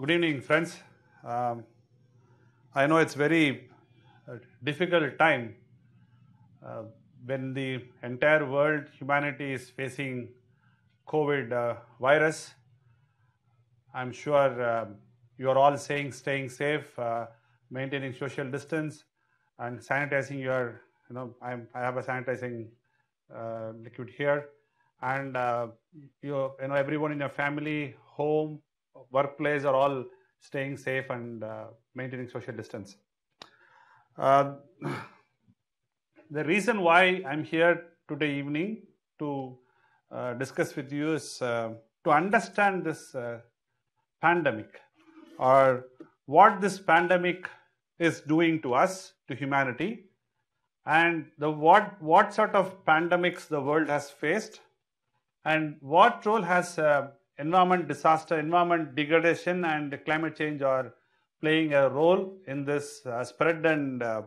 Good evening, friends. Um, I know it's very uh, difficult time uh, when the entire world, humanity is facing COVID uh, virus. I'm sure um you are all saying staying safe, uh, maintaining social distance, and sanitizing your. You know, I'm, I have a sanitizing uh, liquid here, and uh, you, you know everyone in your family, home, workplace are all staying safe and uh, maintaining social distance. Uh, the reason why I'm here today evening to uh, discuss with you is uh, to understand this uh, pandemic or what this pandemic is doing to us, to humanity, and the what what sort of pandemics the world has faced, and what role has uh, environment disaster, environment degradation, and climate change are playing a role in this uh, spread and uh,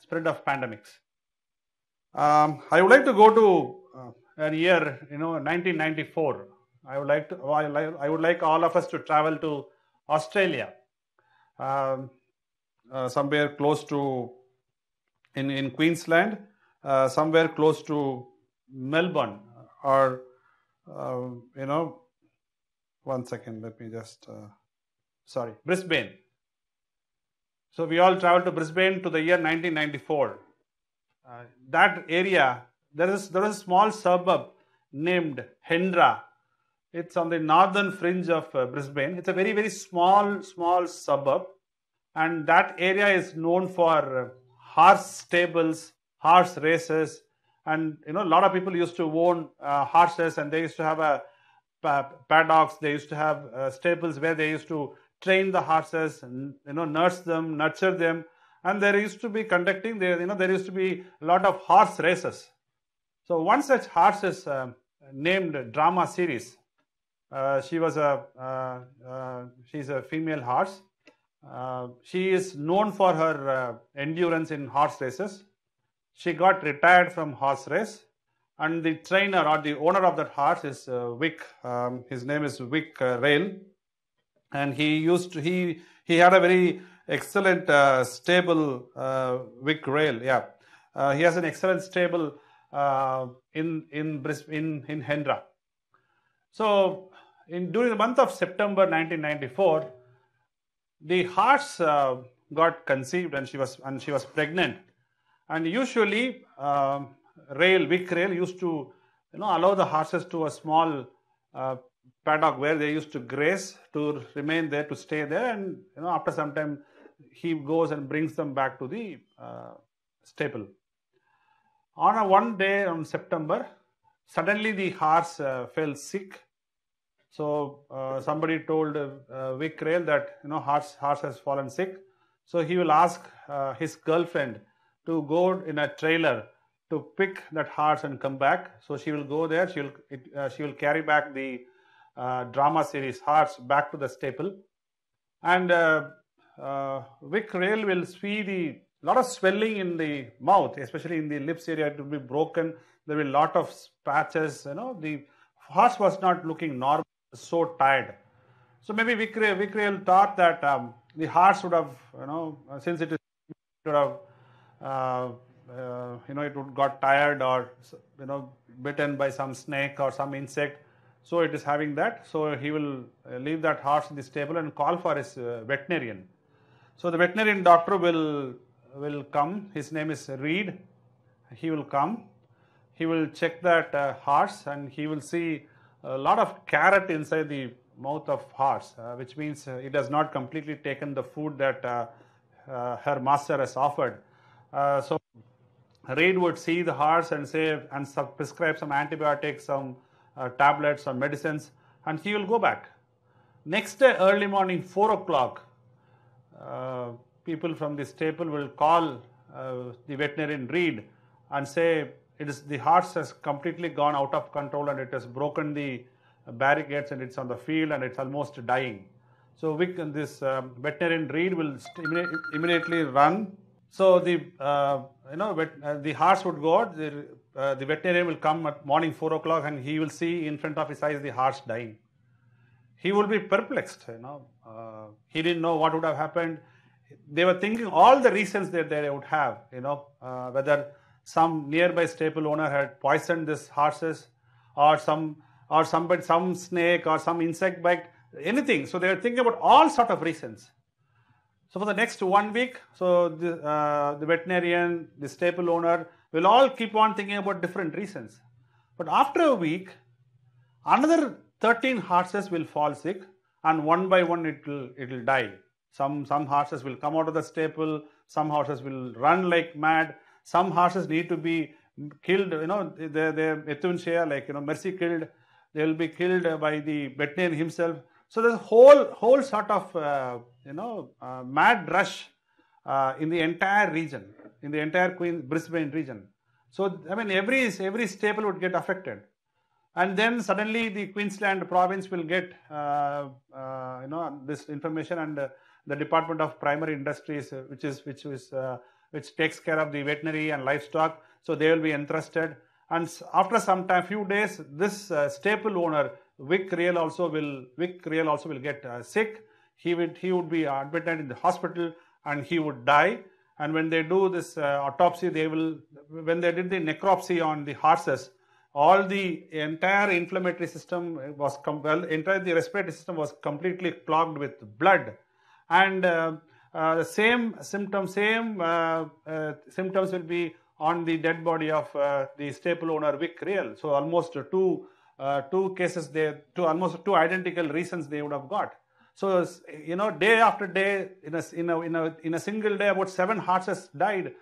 spread of pandemics. Um, I would like to go to uh, a year, you know, 1994. I would like to, I would like all of us to travel to Australia, um, uh, somewhere close to in in Queensland, uh, somewhere close to Melbourne, or uh, you know, one second. Let me just. Uh, sorry, Brisbane. So we all traveled to Brisbane to the year 1994. Uh, that area, there is there is a small suburb named Hendra. It's on the northern fringe of uh, Brisbane. It's a very very small small suburb, and that area is known for uh, horse stables, horse races, and you know a lot of people used to own uh, horses, and they used to have a paddocks. They used to have uh, stables where they used to train the horses, and, you know, nurse them, nurture them, and there used to be conducting. There, you know, there used to be a lot of horse races. So one such horse is uh, named Drama Series. Uh, she was a uh, uh, she's a female horse. Uh, she is known for her endurance in horse races. She got retired from horse race, and the trainer or the owner of that horse is uh, Vic. Um, his name is Vic uh, Rail, and he used to he he had a very excellent uh, stable uh, Vic Rail. Yeah, uh, he has an excellent stable uh, in in Bris- in in Hendra. So, in during the month of September 1994, the horse uh, got conceived and she was and she was pregnant. And usually, um, rail Vic rail used to you know allow the horses to a small uh, paddock where they used to graze to remain there to stay there, and you know after some time he goes and brings them back to the uh, stable. On a one day on September, suddenly the horse uh, fell sick. So uh, somebody told uh, Vic Rail that you know horse horse has fallen sick. So he will ask uh, his girlfriend to go in a trailer to pick that horse and come back. So she will go there. She will it, uh, she will carry back the uh, drama series horse back to the stable, and uh, uh, Vic Rail will see the lot of swelling in the mouth, especially in the lips area. It will be broken. There will be lot of patches. You know, the horse was not looking normal, so tired. So maybe Vic Rail, thought that um, the horse would have, you know, uh, since it is would have, uh, you know, it would got tired or you know bitten by some snake or some insect. So it is having that. So he will uh, leave that horse in the stable and call for his uh, veterinarian. So the veterinarian doctor will will come. His name is Reed. He will come. He will check that uh, horse and he will see a lot of carrot inside the mouth of horse, uh, which means uh, it has not completely taken the food that her master has offered. So Reed would see the horse and say and prescribe some antibiotics, some uh, tablets, some medicines, and he will go back. Next day, early morning, four o'clock, uh, people from the stable will call uh, the veterinarian Reed and say it is the horse has completely gone out of control and it has broken the barricades and it's on the field and it's almost dying. So Vic, this um, veterinarian Reed will immediately run. So the uh, you know vet, uh, the horse would go out. The, uh, the veterinarian will come at morning four o'clock and he will see in front of his eyes the horse dying he will be perplexed. You know, uh, he didn't know what would have happened. They were thinking all the reasons that they would have. You know, uh, whether some nearby staple owner had poisoned these horses, or some or somebody some snake or some insect bite, anything. So they were thinking about all sort of reasons. So for the next one week, so the, uh, the veterinarian, the staple owner will all keep on thinking about different reasons. But after a week, another 13 horses will fall sick and one by one it will, it will die. Some, some horses will come out of the stable, some horses will run like mad, some horses need to be killed, you know, they're, they're like, you know, mercy killed, they will be killed by the veterinarian himself. So there's whole, whole sort of, uh, you know, uh, mad rush uh, in the entire region, in the entire Queen Brisbane region. So, I mean, every, every staple would get affected. And then suddenly the Queensland province will get, uh, uh, you know, this information and uh, the Department of Primary Industries, which is, which is, which takes care of the veterinary and livestock. So they will be entrusted. And after some time, few days, this staple owner Vic Rail also will Vic Rail also will get uh, sick. He would he would be admitted in the hospital and he would die. And when they do this uh, autopsy, they will when they did the necropsy on the horses, all the entire inflammatory system was well, entire the respiratory system was completely clogged with blood, and uh, uh, the same symptoms, same uh, uh, symptoms will be on the dead body of the staple owner Vic Rail. So almost two uh, two cases they two almost two identical reasons they would have got so you know day after day in a in a in a, in a single day about seven horses died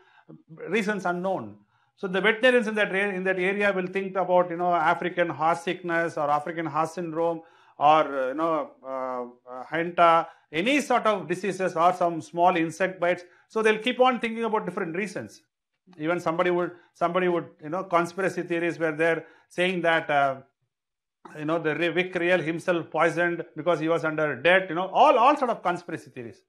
reasons unknown. So the veterinarians in that in that area will think about you know african horse sickness or african horse syndrome or you know uh, uh, henta any sort of diseases or some small insect bites. So they'll keep on thinking about different reasons. Even somebody would somebody would you know conspiracy theories where they're saying that uh, you know, the Vic Rail himself poisoned because he was under debt, you know, all, all sort of conspiracy theories.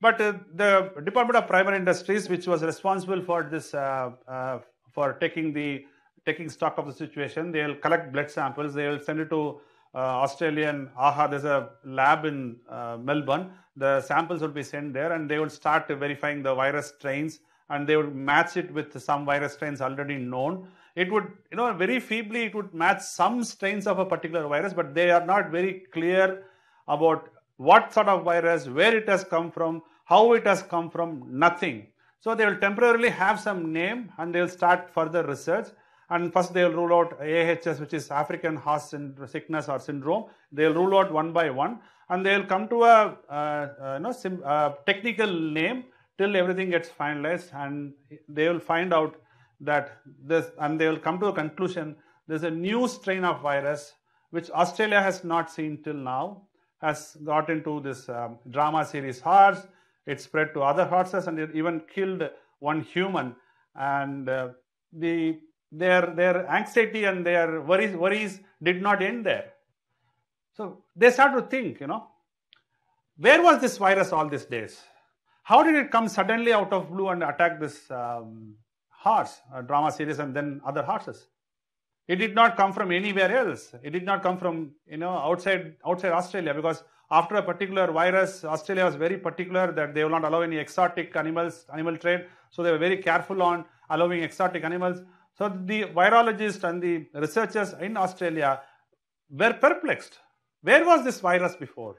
But uh, the Department of Primary Industries, which was responsible for this, uh, uh, for taking the taking stock of the situation, they'll collect blood samples, they'll send it to uh, Australian AHA. There's a lab in uh, Melbourne. The samples will be sent there, and they will start verifying the virus strains, and they would match it with some virus strains already known it would, you know, very feebly it would match some strains of a particular virus, but they are not very clear about what sort of virus, where it has come from, how it has come from, nothing. So they will temporarily have some name and they will start further research. And first they will rule out AHS, which is African horse sickness or syndrome. They will rule out one by one, and they will come to a uh, uh, you know sim, uh, technical name till everything gets finalized, and they will find out that this, and they will come to a conclusion, there's a new strain of virus which Australia has not seen till now, has got into this um, drama series horse. It spread to other horses and it even killed one human. And uh, the their their anxiety and their worries worries did not end there. So they start to think, you know, where was this virus all these days? How did it come suddenly out of blue and attack this um, horse, a drama series, and then other horses. It did not come from anywhere else. It did not come from you know outside outside Australia because after a particular virus, Australia was very particular that they will not allow any exotic animals, animal trade. So they were very careful on allowing exotic animals. So the virologists and the researchers in Australia were perplexed. Where was this virus before?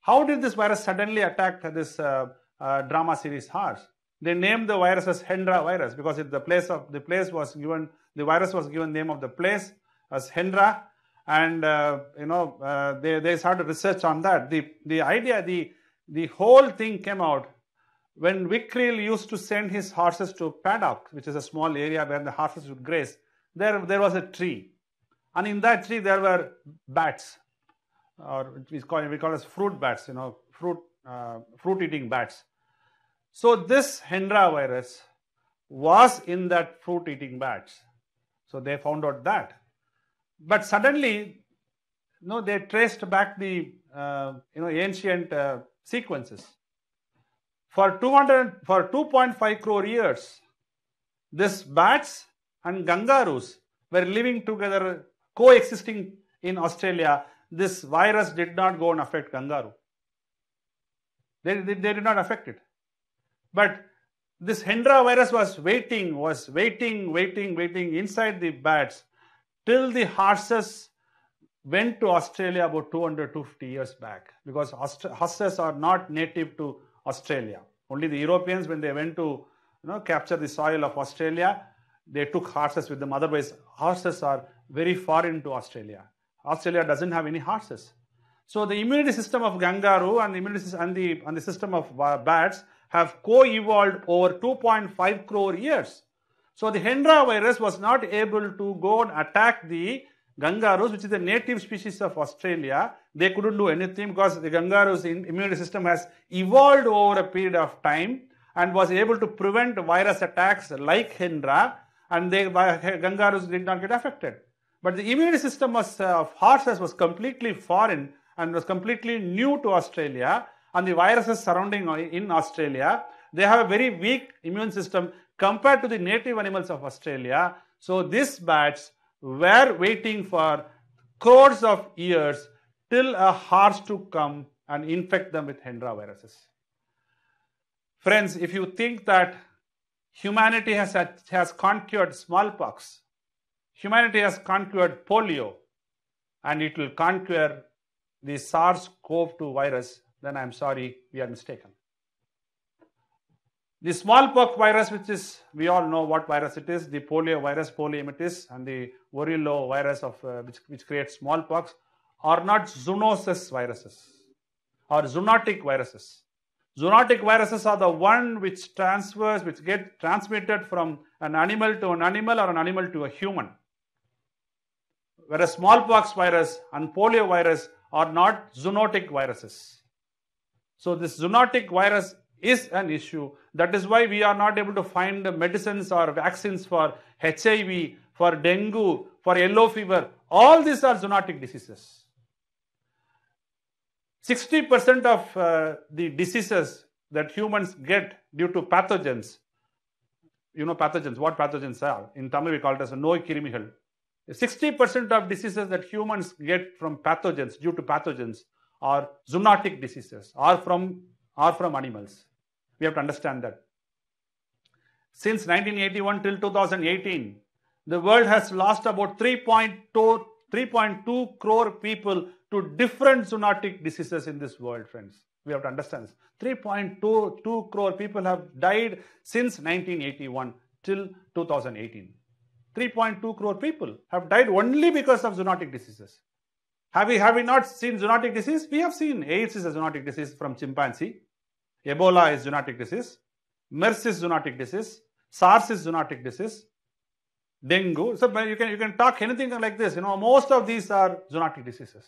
How did this virus suddenly attack this uh, uh, drama series horse? They named the virus as Hendra virus because the place of the place was given the virus was given name of the place as Hendra, and uh, you know uh, they they started research on that. The the idea the the whole thing came out when Vic used to send his horses to paddock, which is a small area where the horses would graze. There there was a tree, and in that tree there were bats, or we call we call as fruit bats. You know fruit uh, fruit eating bats so this Hendra virus was in that fruit eating bats. So they found out that. But suddenly, you know, they traced back the uh, you know ancient uh, sequences. For 200 for 2.5 crore years, this bats and kangaroos were living together, coexisting in Australia this virus did not go and affect kangaroo. They, they, they did not affect it. But this Hendra virus was waiting, was waiting, waiting, waiting inside the bats till the horses went to Australia about 200, 250 years back because horses are not native to Australia. Only the Europeans, when they went to you know, capture the soil of Australia, they took horses with them. Otherwise, horses are very foreign to Australia. Australia doesn't have any horses. So the immunity system of kangaroo and the immunity and the, and the system of uh, bats have co-evolved over 2.5 crore years. So the Hendra virus was not able to go and attack the kangaroos, which is a native species of Australia. They couldn't do anything because the kangaroo's immune system has evolved over a period of time and was able to prevent virus attacks like Hendra and the kangaroos did not get affected. But the immune system was, uh, of horses was completely foreign and was completely new to Australia and the viruses surrounding in Australia, they have a very weak immune system compared to the native animals of Australia. So these bats were waiting for crores of years till a horse to come and infect them with Hendra viruses. Friends, if you think that humanity has, has conquered smallpox, humanity has conquered polio, and it will conquer the SARS-CoV-2 virus, then I'm sorry, we are mistaken. The smallpox virus, which is, we all know what virus it is, the polio virus, poliomyelitis, and the variola virus of uh, which, which creates smallpox, are not zoonosis viruses or zoonotic viruses. Zoonotic viruses are the one which transfers, which get transmitted from an animal to an animal or an animal to a human. Whereas smallpox virus and polio virus are not zoonotic viruses. So this zoonotic virus is an issue. That is why we are not able to find medicines or vaccines for HIV, for dengue, for yellow fever. All these are zoonotic diseases. 60% of uh, the diseases that humans get due to pathogens, you know pathogens, what pathogens are? In Tamil we call it as a no kirimigal. 60% of diseases that humans get from pathogens, due to pathogens, are zoonotic diseases, are from, are from animals. We have to understand that. Since 1981 till 2018, the world has lost about 3.2, 3.2 crore people to different zoonotic diseases in this world, friends. We have to understand this. 3.22 crore people have died since 1981 till 2018. 3.2 crore people have died only because of zoonotic diseases. Have we, have we not seen zoonotic disease? We have seen AIDS is a zoonotic disease from chimpanzee. Ebola is zoonotic disease. MERS is zoonotic disease. SARS is zoonotic disease. Dengue. So you can, you can talk anything like this. You know, most of these are zoonotic diseases.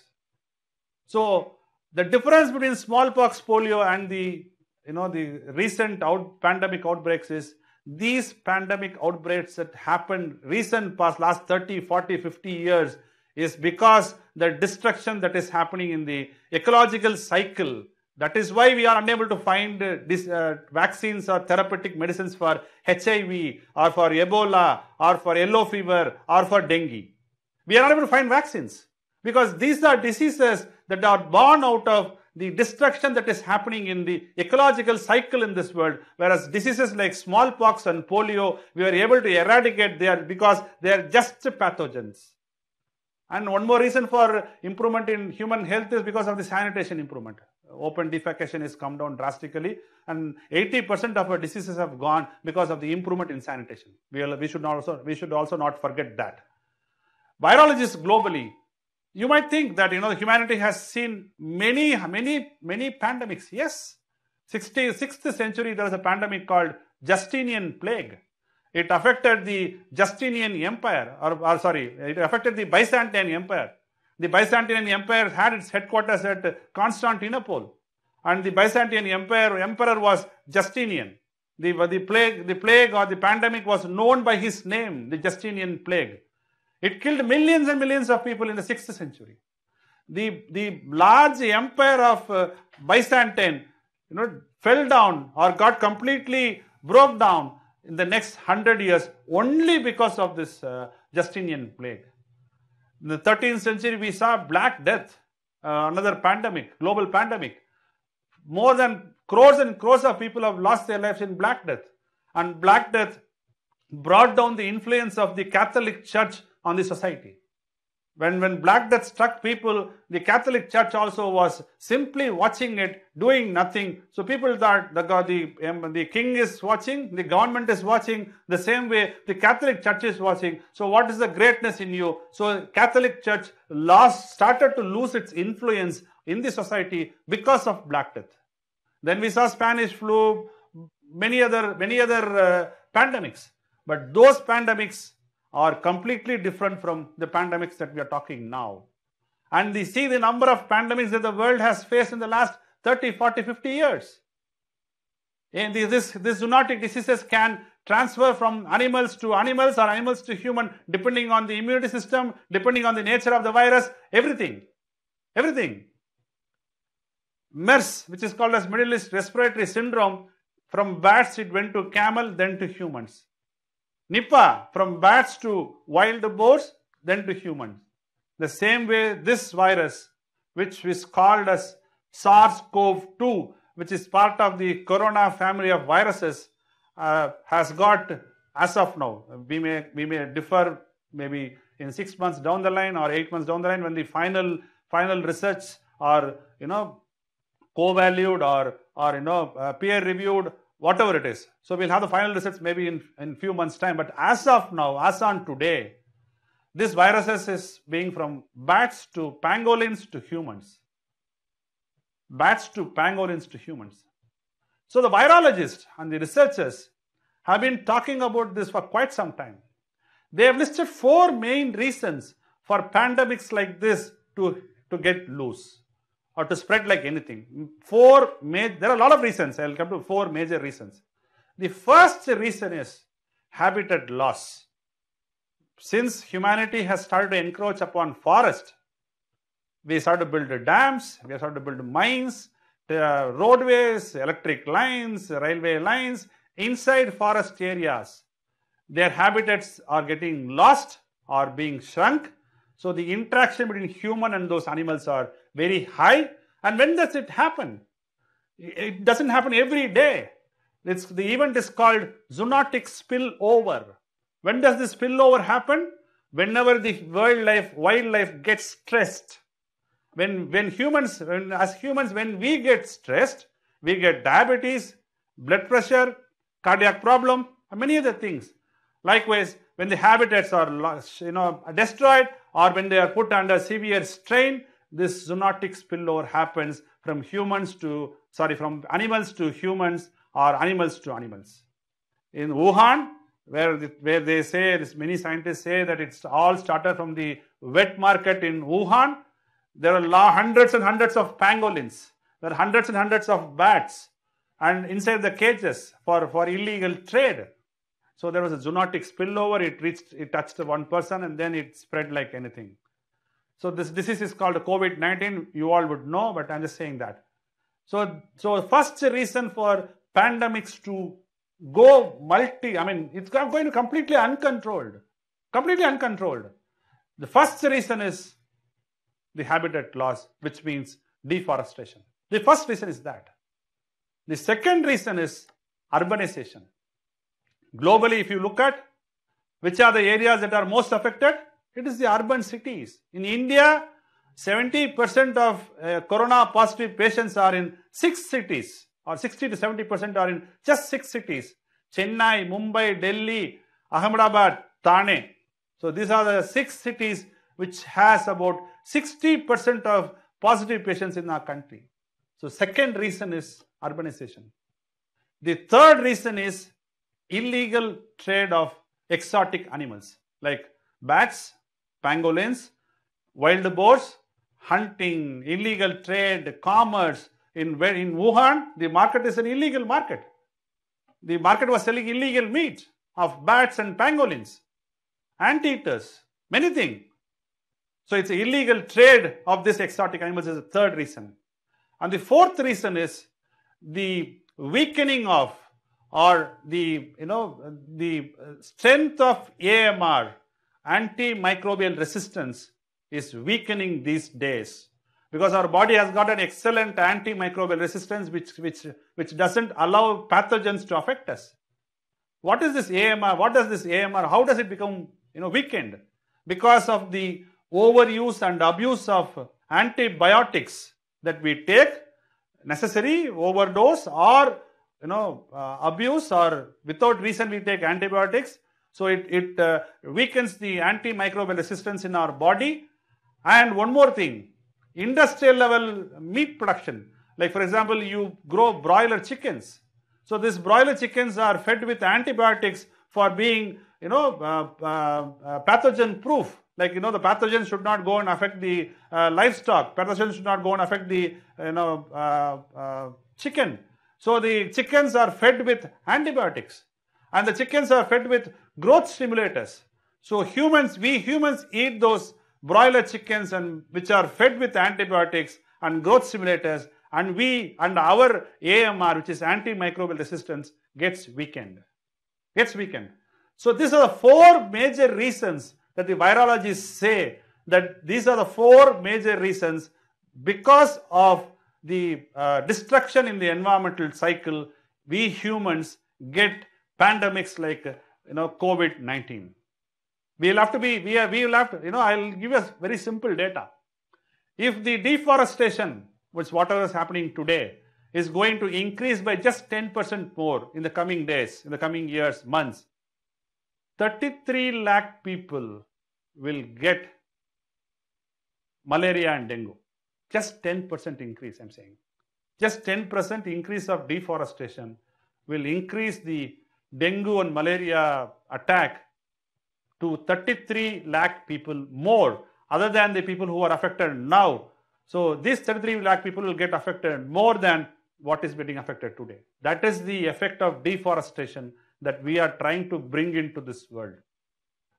So the difference between smallpox, polio and the, you know, the recent out, pandemic outbreaks is these pandemic outbreaks that happened recent past last 30, 40, 50 years is because the destruction that is happening in the ecological cycle. That is why we are unable to find uh, this, uh, vaccines or therapeutic medicines for HIV or for Ebola or for yellow fever or for dengue. We are not able to find vaccines because these are diseases that are born out of the destruction that is happening in the ecological cycle in this world, whereas diseases like smallpox and polio, we are able to eradicate there because they are just pathogens. And one more reason for improvement in human health is because of the sanitation improvement. Open defecation has come down drastically and 80% of our diseases have gone because of the improvement in sanitation. We, we, should also, we should also not forget that. Virologists globally you might think that, you know, humanity has seen many, many, many pandemics. Yes. 66th century, there was a pandemic called Justinian plague. It affected the Justinian Empire, or, or sorry, it affected the Byzantine Empire. The Byzantine Empire had its headquarters at Constantinople, and the Byzantine Empire emperor was Justinian. The, the plague, the plague or the pandemic was known by his name, the Justinian plague. It killed millions and millions of people in the 6th century. The, the large empire of uh, Byzantine, you know, fell down or got completely broke down in the next hundred years only because of this uh, Justinian plague. In the 13th century, we saw Black Death. uh, another pandemic, global pandemic. More than crores and crores of people have lost their lives in Black Death. And Black Death brought down the influence of the Catholic Church on the society. When, when Black Death struck people, the Catholic Church also was simply watching it, doing nothing. So people thought the, the, um, the king is watching, the government is watching, the same way the Catholic Church is watching. So what is the greatness in you? So Catholic Church lost, started to lose its influence in the society because of Black Death. Then we saw Spanish flu, many other, many other uh, pandemics. But those pandemics are completely different from the pandemics that we are talking now. And we see the number of pandemics that the world has faced in the last 30, 40, 50 years. And this, this zoonotic diseases can transfer from animals to animals or animals to human depending on the immunity system, depending on the nature of the virus, everything. Everything. MERS, which is called as Middle East Respiratory Syndrome, from bats it went to camel, then to humans. Nipah from bats to wild boars, then to humans. The same way this virus, which is called as SARS-CoV-2, which is part of the corona family of viruses, uh, has got, as of now, we may, we may differ maybe in six months down the line or eight months down the line when the final, final research are, you know, co-valued or, or you know, uh, peer-reviewed whatever it is. So we'll have the final results maybe in in few months time. But as of now, as on today, this viruses is being from bats to pangolins to humans. Bats to pangolins to humans. So the virologists and the researchers have been talking about this for quite some time. They have listed four main reasons for pandemics like this to, to get loose or to spread like anything. Four there are a lot of reasons. I'll come to four major reasons. The first reason is habitat loss. Since humanity has started to encroach upon forest, we started to build dams, we started to build mines, roadways, electric lines, railway lines inside forest areas. Their habitats are getting lost or being shrunk. So the interaction between human and those animals are very high. And when does it happen? It doesn't happen every day. It's, the event is called zoonotic spillover. When does the spillover happen? Whenever the wildlife, wildlife gets stressed. When, when humans, when, as humans, when we get stressed, we get diabetes, blood pressure, cardiac problem, and many other things. Likewise, when the habitats are you know, destroyed or when they are put under severe strain, this zoonotic spillover happens from humans to, sorry, from animals to humans or animals to animals. In Wuhan, where, the, where they say, many scientists say that it's all started from the wet market in Wuhan, there are hundreds and hundreds of pangolins, there are hundreds and hundreds of bats, and inside the cages for, for illegal trade. So there was a zoonotic spillover, it reached, it touched one person and then it spread like anything. So this disease is called COVID-19. You all would know, but I'm just saying that. So, so first reason for pandemics to go multi, I mean, it's going to completely uncontrolled, completely uncontrolled. The first reason is the habitat loss, which means deforestation. The first reason is that. The second reason is urbanization. Globally, if you look at which are the areas that are most affected, it is the urban cities. In India, 70% of uh, corona positive patients are in six cities or 60 to 70% are in just six cities. Chennai, Mumbai, Delhi, Ahmedabad, Thane. So these are the six cities which has about 60% of positive patients in our country. So second reason is urbanization. The third reason is illegal trade of exotic animals like bats, pangolins, wild boars, hunting, illegal trade, commerce. In, in Wuhan, the market is an illegal market. The market was selling illegal meat of bats and pangolins, anteaters, many things. So it's illegal trade of this exotic animals is the third reason. And the fourth reason is the weakening of or the you know the strength of AMR antimicrobial resistance is weakening these days because our body has got an excellent antimicrobial resistance which, which, which doesn't allow pathogens to affect us. What is this AMR? What does this AMR? How does it become you know weakened? Because of the overuse and abuse of antibiotics that we take, necessary overdose or you know uh, abuse or without reason we take antibiotics. So it, it uh, weakens the antimicrobial resistance in our body. And one more thing, industrial level meat production. Like for example, you grow broiler chickens. So these broiler chickens are fed with antibiotics for being, you know, uh, uh, uh pathogen proof. Like, you know, the pathogen should not go and affect the uh, livestock. Pathogen should not go and affect the, you know, chicken. So the chickens are fed with antibiotics and the chickens are fed with growth stimulators. So humans, we humans eat those broiler chickens and which are fed with antibiotics and growth stimulators and we and our AMR which is antimicrobial resistance gets weakened. Gets weakened. So these are the four major reasons that the virologists say that these are the four major reasons because of the uh, destruction in the environmental cycle we humans get pandemics like you know COVID-19. We'll have to be, we, are, we will have to, you know, I'll give you a very simple data. If the deforestation, which whatever is happening today, is going to increase by just 10% more in the coming days, in the coming years, months, 33 lakh people will get malaria and dengue. Just 10% increase, I'm saying. Just 10% increase of deforestation will increase the dengue and malaria attack to 33 lakh people more other than the people who are affected now. So these 33 lakh people will get affected more than what is getting affected today. That is the effect of deforestation that we are trying to bring into this world.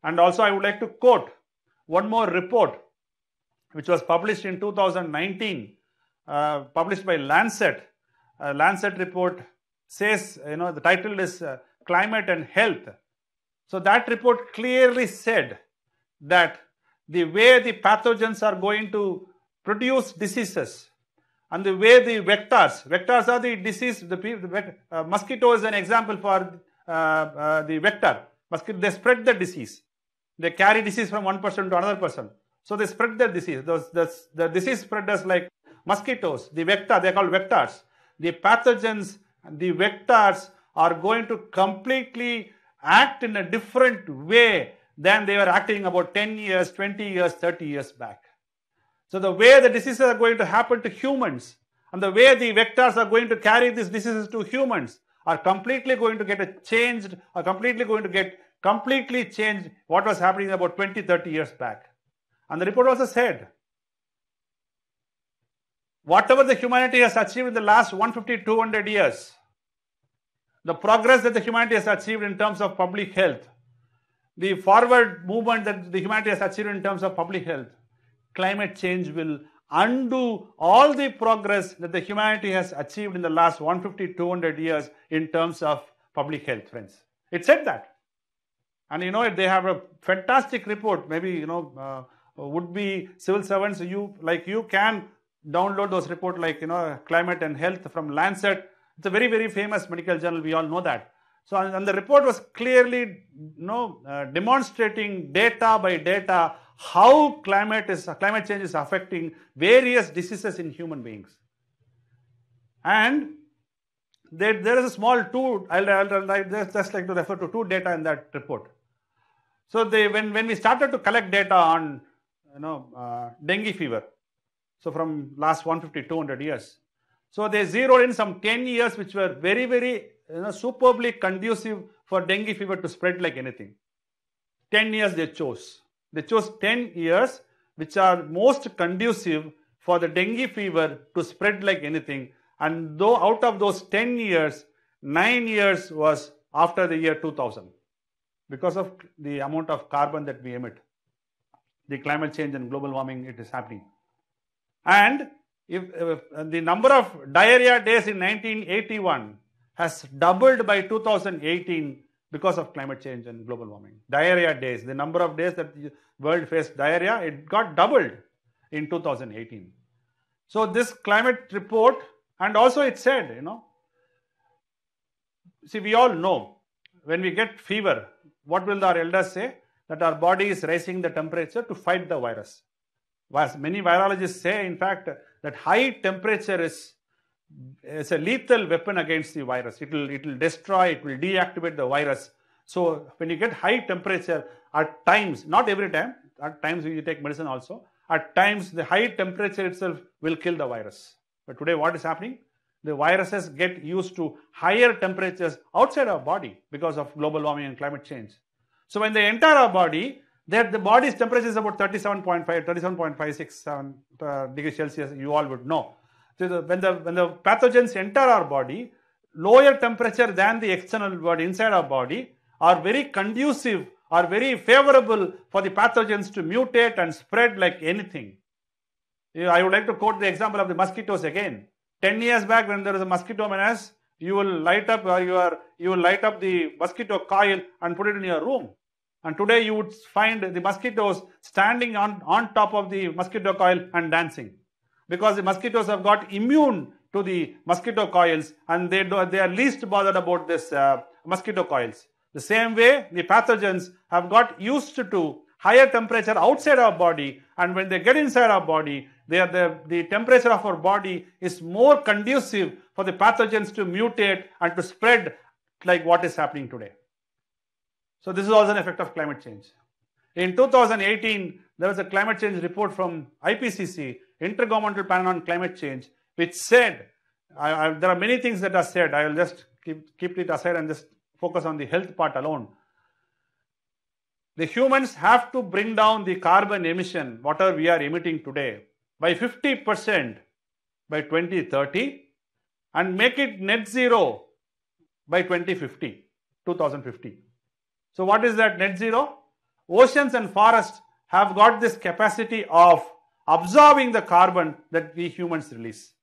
And also I would like to quote one more report which was published in 2019, uh, published by Lancet. Uh, Lancet report says, you know, the title is uh, Climate and Health so that report clearly said that the way the pathogens are going to produce diseases and the way the vectors, vectors are the disease, the, the uh, mosquito is an example for uh, uh, the vector. Mosquito, they spread the disease. They carry disease from one person to another person. So they spread the disease. Those, the, the disease spreaders like mosquitoes, the vector, they are called vectors. The pathogens, the vectors are going to completely act in a different way than they were acting about 10 years, 20 years, 30 years back. So the way the diseases are going to happen to humans and the way the vectors are going to carry these diseases to humans are completely going to get a changed are completely going to get completely changed what was happening about 20 30 years back and the report also said whatever the humanity has achieved in the last 150 200 years the progress that the humanity has achieved in terms of public health, the forward movement that the humanity has achieved in terms of public health, climate change will undo all the progress that the humanity has achieved in the last 150, 200 years in terms of public health, friends. It said that. And you know, they have a fantastic report. Maybe, you know, uh, would be civil servants, you like you can download those reports like, you know, climate and health from Lancet it's a very, very famous medical journal. We all know that. So, and the report was clearly, you know, uh, demonstrating data by data how climate is climate change is affecting various diseases in human beings. And there, there is a small two. I'll, I'll, I'll just like to refer to two data in that report. So they, when when we started to collect data on, you know, uh, dengue fever, so from last 150 200 years, so they zeroed in some 10 years which were very, very you know, superbly conducive for dengue fever to spread like anything. 10 years they chose. They chose 10 years which are most conducive for the dengue fever to spread like anything. And though out of those 10 years, 9 years was after the year 2000 because of the amount of carbon that we emit. The climate change and global warming, it is happening. And if, if the number of diarrhea days in 1981 has doubled by 2018 because of climate change and global warming. Diarrhea days, the number of days that the world faced diarrhea, it got doubled in 2018. So this climate report, and also it said, you know, see, we all know when we get fever, what will our elders say? That our body is raising the temperature to fight the virus. As many virologists say, in fact, that high temperature is, is a lethal weapon against the virus. It will, it will destroy, it will deactivate the virus. So when you get high temperature, at times, not every time, at times you take medicine also, at times the high temperature itself will kill the virus. But today what is happening? The viruses get used to higher temperatures outside our body because of global warming and climate change. So when they enter our body, that the body's temperature is about 37.5, 37.567 uh, degrees Celsius, you all would know. So the, when, the, when the pathogens enter our body, lower temperature than the external world inside our body are very conducive, are very favorable for the pathogens to mutate and spread like anything. I would like to quote the example of the mosquitoes again. 10 years back when there was a mosquito menace, you will light up or you, you will light up the mosquito coil and put it in your room. And today you would find the mosquitoes standing on, on top of the mosquito coil and dancing. Because the mosquitoes have got immune to the mosquito coils and they, do, they are least bothered about this uh, mosquito coils. The same way the pathogens have got used to higher temperature outside our body and when they get inside our body, they are the, the temperature of our body is more conducive for the pathogens to mutate and to spread like what is happening today. So this is also an effect of climate change. In 2018, there was a climate change report from IPCC, Intergovernmental Panel on Climate Change, which said, I, I, there are many things that are said, I will just keep, keep it aside and just focus on the health part alone. The humans have to bring down the carbon emission, whatever we are emitting today, by 50% by 2030 and make it net zero by 2050, 2050. So what is that net zero? Oceans and forests have got this capacity of absorbing the carbon that we humans release.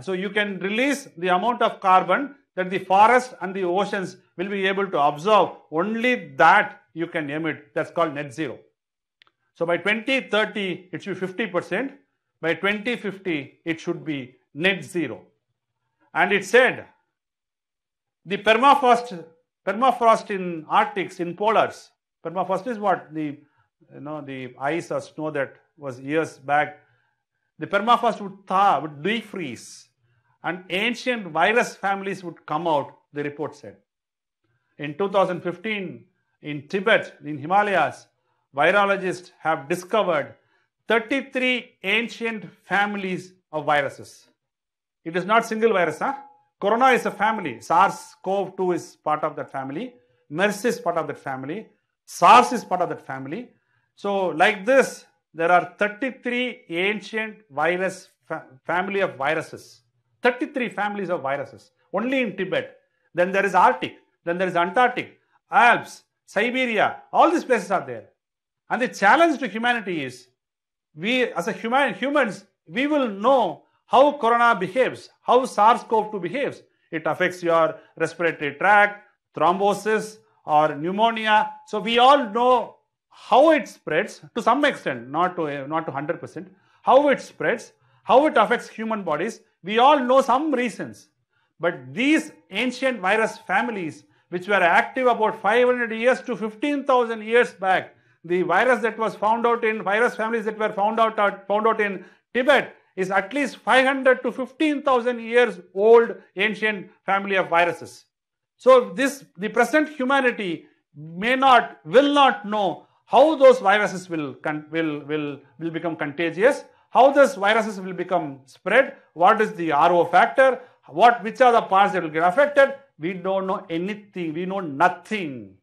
So you can release the amount of carbon that the forest and the oceans will be able to absorb. Only that you can emit. That's called net zero. So by 2030, it should be 50%. By 2050, it should be net zero. And it said the permafrost Permafrost in Arctics, in polars. Permafrost is what the you know the ice or snow that was years back. The permafrost would thaw, would defreeze, and ancient virus families would come out. The report said. In 2015, in Tibet, in Himalayas, virologists have discovered 33 ancient families of viruses. It is not single virus, huh? Corona is a family. SARS-CoV-2 is part of that family. MERS is part of that family. SARS is part of that family. So like this, there are 33 ancient virus fa family of viruses. 33 families of viruses. Only in Tibet. Then there is Arctic. Then there is Antarctic, Alps, Siberia. All these places are there. And the challenge to humanity is, we as a human humans, we will know how corona behaves, how SARS-CoV-2 behaves. It affects your respiratory tract, thrombosis or pneumonia. So we all know how it spreads to some extent, not to, not to 100%, how it spreads, how it affects human bodies. We all know some reasons. But these ancient virus families, which were active about 500 years to 15,000 years back, the virus that was found out in virus families that were found out, found out in Tibet is at least 500 to 15,000 years old ancient family of viruses. So this, the present humanity may not, will not know how those viruses will, will, will, will become contagious, how those viruses will become spread, what is the RO factor, what, which are the parts that will get affected. We don't know anything. We know nothing.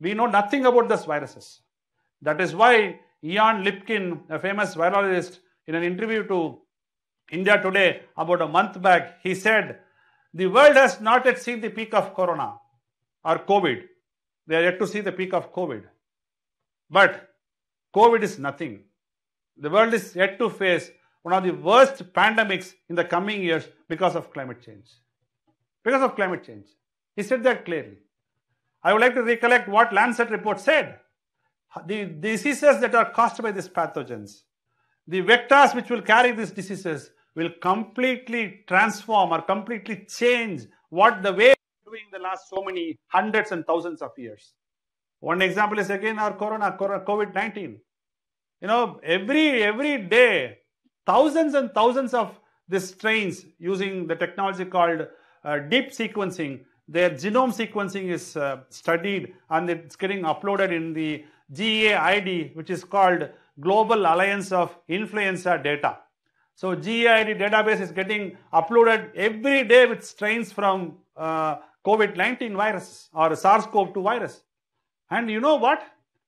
We know nothing about those viruses. That is why Ian Lipkin, a famous virologist, in an interview to India Today about a month back, he said, the world has not yet seen the peak of corona or COVID. They are yet to see the peak of COVID. But COVID is nothing. The world is yet to face one of the worst pandemics in the coming years because of climate change. Because of climate change. He said that clearly. I would like to recollect what Lancet report said. The diseases that are caused by these pathogens, the vectors which will carry these diseases will completely transform or completely change what the way doing the last so many hundreds and thousands of years. One example is again our corona, COVID-19. You know, every every day, thousands and thousands of these strains using the technology called uh, deep sequencing, their genome sequencing is uh, studied and it's getting uploaded in the GISAID, which is called Global Alliance of Influenza Data. So GISAID database is getting uploaded every day with strains from uh, COVID-19 virus or SARS-CoV-2 virus. And you know what?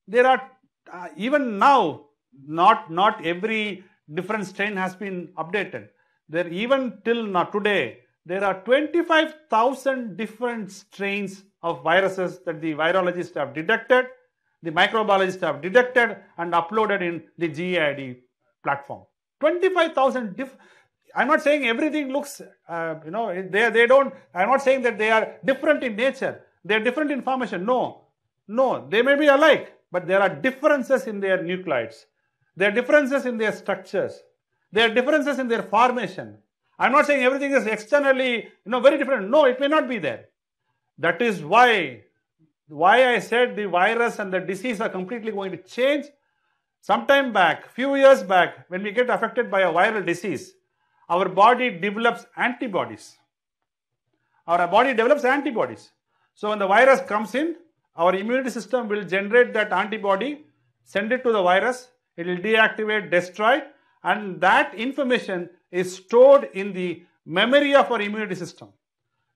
There are uh, even now not not every different strain has been updated. There even till now today there are 25,000 different strains of viruses that the virologists have detected, the microbiologists have detected and uploaded in the GISAID platform. 25,000 diff I'm not saying everything looks, uh, you know, they, they don't, I'm not saying that they are different in nature. They are different in formation. No, no, they may be alike, but there are differences in their nuclides. There are differences in their structures. There are differences in their formation. I'm not saying everything is externally, you know, very different. No, it may not be there. That is why, why I said the virus and the disease are completely going to change. Sometime back, few years back, when we get affected by a viral disease, our body develops antibodies. Our body develops antibodies. So when the virus comes in, our immunity system will generate that antibody, send it to the virus, it will deactivate, destroy, and that information is stored in the memory of our immunity system.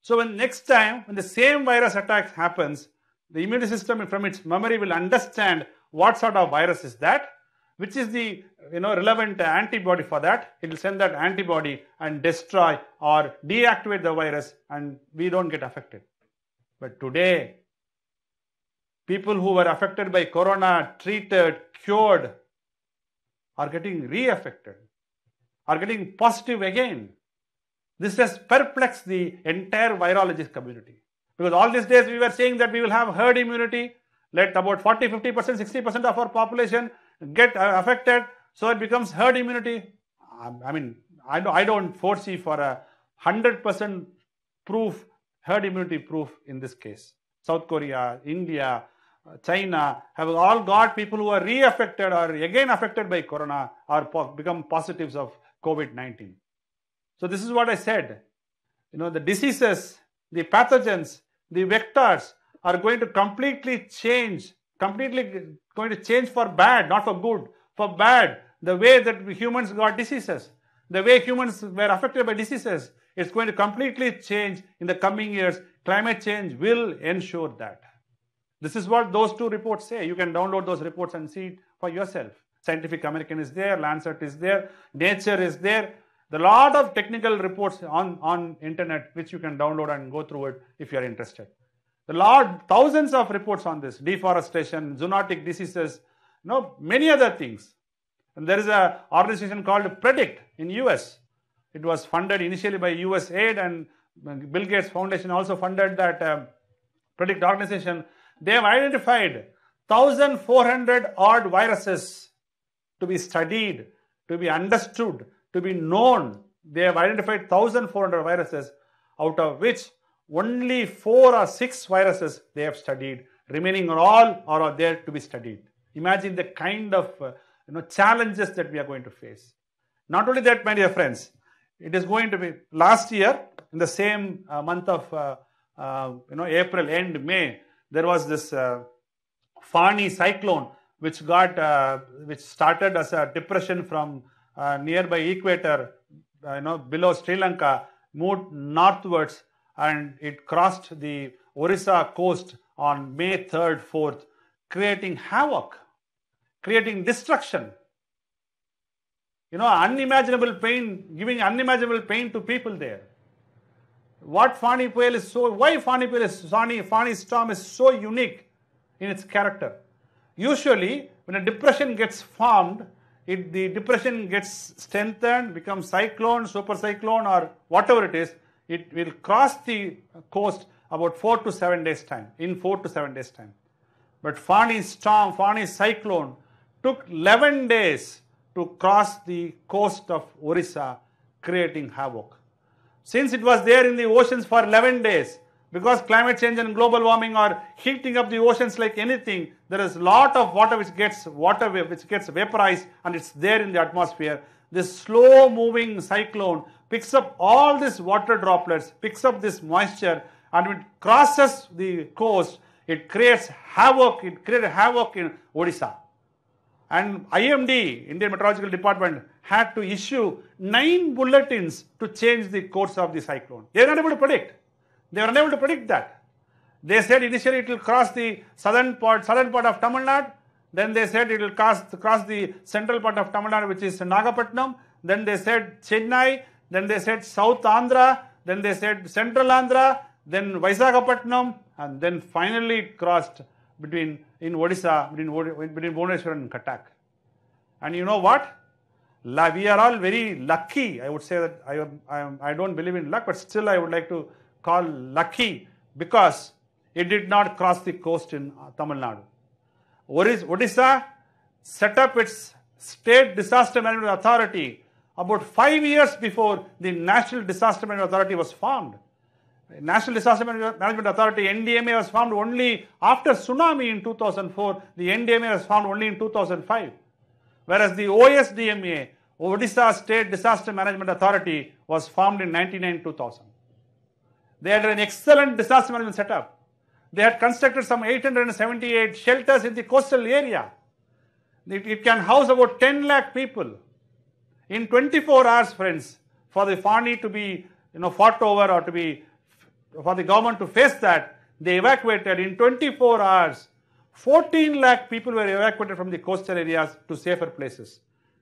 So when next time, when the same virus attack happens, the immune system from its memory will understand what sort of virus is that, which is the you know relevant antibody for that. It will send that antibody and destroy or deactivate the virus and we don't get affected. But today, people who were affected by corona, treated, cured, are getting re-affected, are getting positive again. This has perplexed the entire virologist community. Because all these days we were saying that we will have herd immunity, let about 40, 50%, 60% of our population get uh, affected, so it becomes herd immunity. I mean, I don't, I don't foresee for a 100% proof, herd immunity proof in this case. South Korea, India, China have all got people who are re-affected or again affected by corona or po become positives of COVID-19. So this is what I said. You know, the diseases, the pathogens, the vectors are going to completely change, completely going to change for bad, not for good, for bad, the way that humans got diseases, the way humans were affected by diseases. It's going to completely change in the coming years. Climate change will ensure that. This is what those two reports say. You can download those reports and see it for yourself. Scientific American is there, Lancet is there, Nature is there. The lot of technical reports on, on internet which you can download and go through it if you are interested. The lot, thousands of reports on this, deforestation, zoonotic diseases, you know, many other things. And there is a organization called Predict in US. It was funded initially by US aid and Bill Gates Foundation also funded that uh, Predict organization they have identified 1400 odd viruses to be studied, to be understood, to be known. They have identified 1400 viruses, out of which only four or six viruses they have studied. Remaining are all are there to be studied. Imagine the kind of uh, you know challenges that we are going to face. Not only that, my dear friends, it is going to be last year in the same uh, month of uh, uh you know April end May there was this uh, Fani cyclone which got uh, which started as a depression from nearby equator, uh, you know, below Sri Lanka, moved northwards and it crossed the Orissa coast on May 3rd, 4th, creating havoc, creating destruction. You know, unimaginable pain, giving unimaginable pain to people there what Fani Puyal is so, why Fani Puyal is, Fani, Fani storm is so unique in its character. Usually, when a depression gets formed, it, the depression gets strengthened, becomes cyclone, super cyclone, or whatever it is, it will cross the coast about four to seven days time, in four to seven days time. But Fani storm, Fani cyclone took 11 days to cross the coast of Orissa, creating havoc. Since it was there in the oceans for 11 days, because climate change and global warming are heating up the oceans like anything, there is a lot of water which gets water which gets vaporized and it's there in the atmosphere. This slow moving cyclone picks up all these water droplets, picks up this moisture, and it crosses the coast, it creates havoc. It created havoc in Odisha. And IMD, Indian Meteorological Department, had to issue nine bulletins to change the course of the cyclone. They were not able to predict. They were unable to predict that. They said initially it will cross the southern part, southern part of Tamil Nadu. Then they said it will cross, cross the central part of Tamil Nadu, which is Nagapattinam. Then they said Chennai. Then they said South Andhra. Then they said Central Andhra. Then Visakhapatnam. And then finally it crossed between in Odisha, between, between Bhubaneswar and Cuttack. And you know what? We are all very lucky. I would say that I, I, I don't believe in luck, but still I would like to call lucky because it did not cross the coast in uh, Tamil Nadu. Odisha set up its state disaster management authority about five years before the National Disaster Management Authority was formed. National Disaster Management Authority, NDMA, was formed only after tsunami in 2004. The NDMA was formed only in 2005. Whereas the OSDMA, Odisha State Disaster Management Authority, was formed in 1999-2000. They had an excellent disaster management setup. They had constructed some 878 shelters in the coastal area. It, it can house about 10 lakh people. In 24 hours, friends, for the Fani to be you know, fought over or to be, for the government to face that, they evacuated in 24 hours. 14 lakh people were evacuated from the coastal areas to safer places.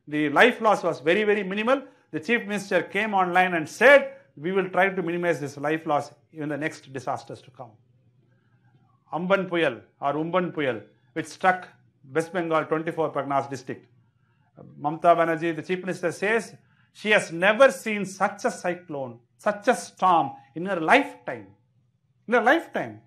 The life loss was very, very minimal. The chief minister came online and said, we will try to minimize this life loss in the next disasters to come. Amphan Puyal or Umban Puyal, which struck West Bengal 24 Parganas district. Mamta Banerjee, the chief minister says she has never seen such a cyclone, such a storm in her lifetime. In her lifetime.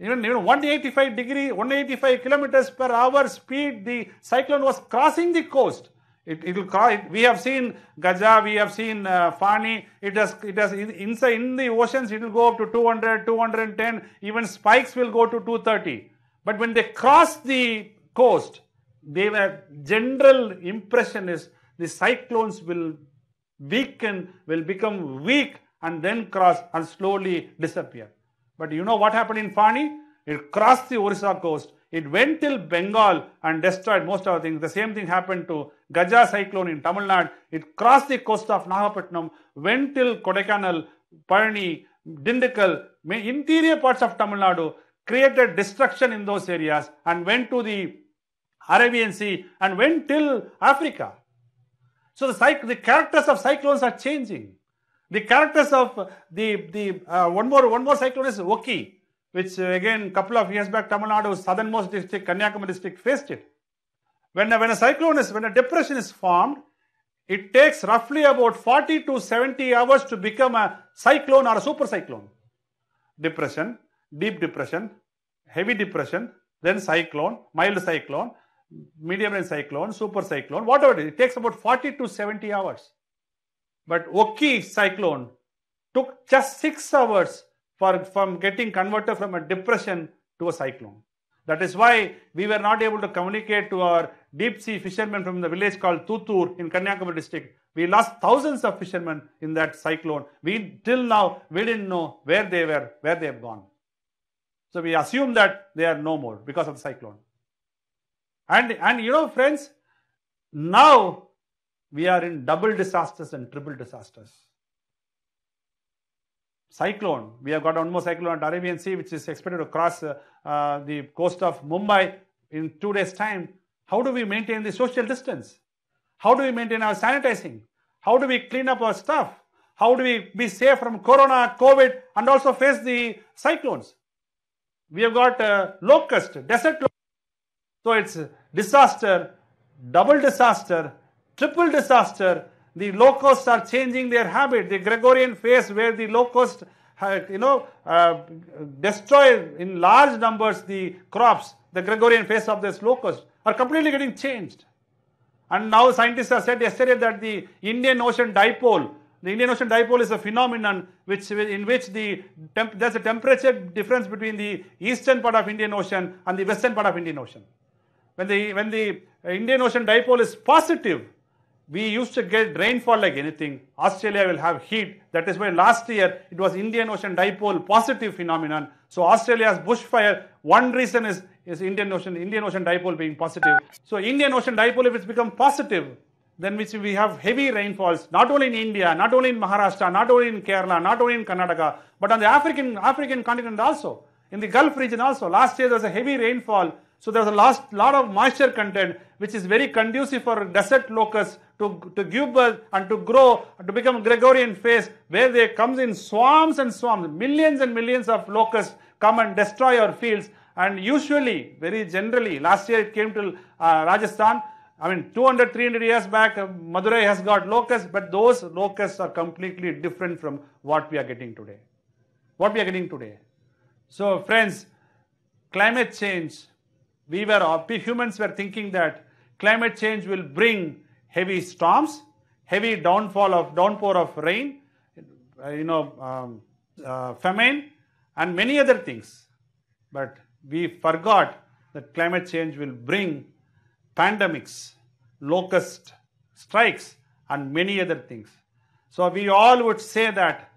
Even, even 185 degree, 185 kilometers per hour speed, the cyclone was crossing the coast. It, it will cross, it, we have seen Gaja, we have seen uh, Fani, it has, it has inside in the oceans, it will go up to 200, 210, even spikes will go to 230. But when they cross the coast, they were general impression is the cyclones will weaken, will become weak and then cross and slowly disappear. But you know what happened in Fani? It crossed the Orissa coast. It went till Bengal and destroyed most of the things. The same thing happened to Gaja cyclone in Tamil Nadu. It crossed the coast of Nagapattinam, went till Kodaikanal, Palani, Dindigul, interior parts of Tamil Nadu, created destruction in those areas and went to the Arabian Sea and went till Africa. So the, the characters of cyclones are changing. The characters of the, the uh, one more one more cyclone is Ockhi, which uh, again couple of years back Tamil Nadu southernmost district Kanyakumari district faced it. When a, when a cyclone is when a depression is formed, it takes roughly about 40 to 70 hours to become a cyclone or a super cyclone. Depression, deep depression, heavy depression, then cyclone, mild cyclone, medium range cyclone, super cyclone, whatever it is, it takes about 40 to 70 hours. But Ockhi cyclone took just 6 hours for, from getting converted from a depression to a cyclone. That is why we were not able to communicate to our deep sea fishermen from the village called Thoothoor in Kanyakumari district. We lost thousands of fishermen in that cyclone. We till now we didn't know where they were, where they have gone. So we assume that they are no more because of the cyclone. And, and you know, friends, now we are in double disasters and triple disasters. Cyclone, we have got one more cyclone at Arabian Sea, which is expected to cross uh, the coast of Mumbai in two days' time. How do we maintain the social distance? How do we maintain our sanitizing? How do we clean up our stuff? How do we be safe from corona, COVID, and also face the cyclones? We have got uh, locust, desert locust. So it's disaster, double disaster, triple disaster. The locusts are changing their habit. The gregarious phase where the locusts, you know, uh, destroy in large numbers the crops, the gregarious phase of this locust are completely getting changed. And now scientists have said yesterday that the Indian Ocean dipole, the Indian Ocean dipole is a phenomenon which, in which the temp, there's a temperature difference between the eastern part of Indian Ocean and the western part of Indian Ocean. When the, when the Indian Ocean dipole is positive, we used to get rainfall like anything. Australia will have heat. That is why last year it was Indian Ocean dipole positive phenomenon. So Australia's bushfire, one reason is, is Indian Ocean, Indian Ocean dipole being positive. So Indian Ocean dipole, if it's become positive, then which we have heavy rainfalls, not only in India, not only in Maharashtra, not only in Kerala, not only in Karnataka, but on the African, African continent also, in the Gulf region also. Last year there was a heavy rainfall so there was a last, lot of moisture content which is very conducive for desert locusts to, to give birth and to grow and to become gregarious phase where they comes in swarms and swarms. Millions and millions of locusts come and destroy our fields and usually, very generally, last year it came to uh, Rajasthan. I mean, 200, 300 years back, uh, Madurai has got locusts, but those locusts are completely different from what we are getting today. What we are getting today. So, friends, climate change we were, humans were thinking that climate change will bring heavy storms, heavy downfall of downpour of rain, uh, you know, um, uh, famine, and many other things. But we forgot that climate change will bring pandemics, locust strikes, and many other things. So we all would say that